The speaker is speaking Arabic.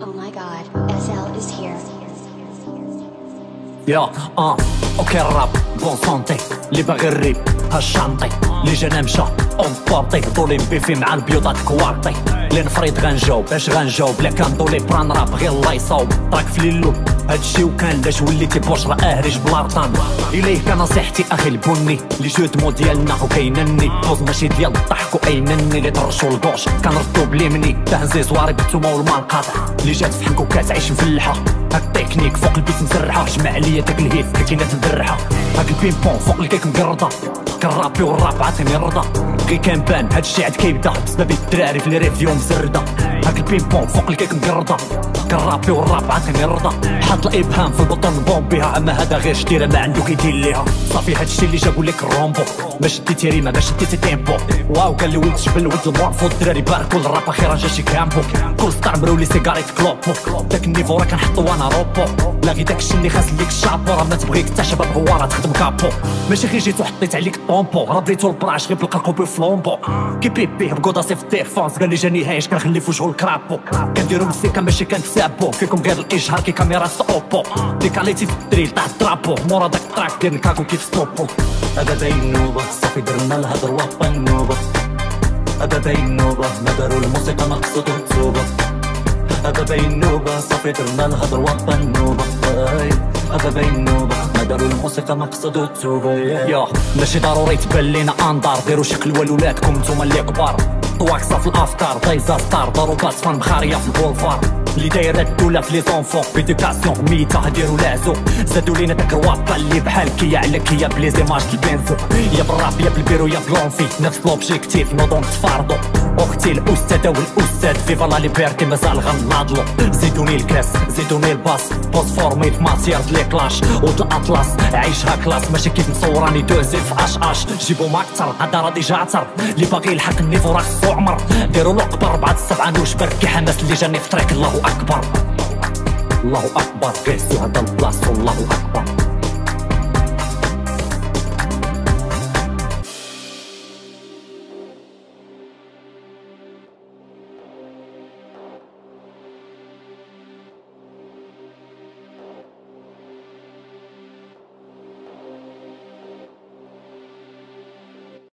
Oh my god, SL is here. Yeah, uh. أوكي الراب بون سونتي اللي باغي الريب هالشانطي اللي جانا مشى اون بورتي طولي بيفي مع البيوضات كوارطي اللي نفريد غنجاوب اش غنجاوب لا كان طولي بران راب غير الله يصاوب راك في ليلو هادشي وكان لاش وليتي بوشرا اهرج بلارطان اليه كان نصيحتي أخي البني لي جود مو ديالنا وكاينني بوز ماشي ديال الضحك واينني اللي طرشو الكوش كنردو بليمني تهزي زواري بالتوما والماء قاطع اللي جات في حنكو كتعيش مفلحه هاك التكنيك فوق البيت مسرحه جمع عليا داك الهيت كاينات مدرحه هاك البينبون فوق الكيك مقرده كنرابي والراب عاطيني رضا. غي كنبان هادشي عاد كيبدا. بسبب الدراري في لي ريفيو مزرده هاك البينبون فوق الكيك مقرده كنرابي والراب عاطيني رضا حاط الإبهام في البطن بومبيها أما هذا غير شتيرة ما عنده كيدير ليها. صافي هادشي اللي جابو لك الرومبو. ما شديتي ريما ما شديتي تيمبو. واو قال لي ولد جبل ولد المورفو الدراري باركو الراب أخيرا جا شي كامبو. كل ستار لي سيجاريت كلوبو. داك النيفو راه كنحطو وأنا روبو. لا داكشي اللي خاص ليك الشابو راه ما تبغيك حتى شباب هواره تخدم كابو. ماشي غير جيت وحطيت عليك الطومبو راه بديتو البراش غير بالقرقو بفلومبو كي بيبي بكوداسي في التيفونس قال لي جاني هايش كنخلي في وجهو الكرابو. كنديرو مسيكا ماشي كنتسابو فيكم غير الاجهار كي كاميرا اوبو ديكاليتي في الدريل تاع الترابو مورا داك التراك ديال الكاكو كيف ستوبو هذا باين نوبه صافي درنا الهضر وابا النوبه هذا باين نوبه ما داروا الموسيقى مقصود وتوبه هذا باين نوبه صافي درنا الهضر وابا النوبه هذا باين نوبه ما داروا الموسيقى مقصود وتوبه يا ماشي ضروري تبان لينا انظار ديروا شكل ولولاتكم نتوما اللي كبار طواكسه في الافكار طيزه ستار ضروبات فن مخاريه في البولفار اللي دايره الدولة في لي زونفون بيديكاسيون ميتا ديرو لازو. زادو لينا داك الواطا اللي بحال كيا على كيا بلي زيماج البنزو. يا بالراب يا بالبيرو يا بلونفي نفس لوبجيكتيف نو دونك تفارضو أختي الأستاذة والأستاذ فيفا لا ليبرتي مازال غناضلو. زيدوني الكاس زيدوني الباس. بوسفورمي في ماتير لي كلاش ود الأطلس عيشها كلاس ماشي كيف مصوراني دوزي في أش أش. جيبو ماكتر هذا راه ديجا عطر اللي باغي يلحق النيفو راه خصو عمر. ديرو له قبر بعد السبعة نوش بركي حماس اللي جاني في طريق الله اكبر الله اكبر قيسو هذا البلاص الله اكبر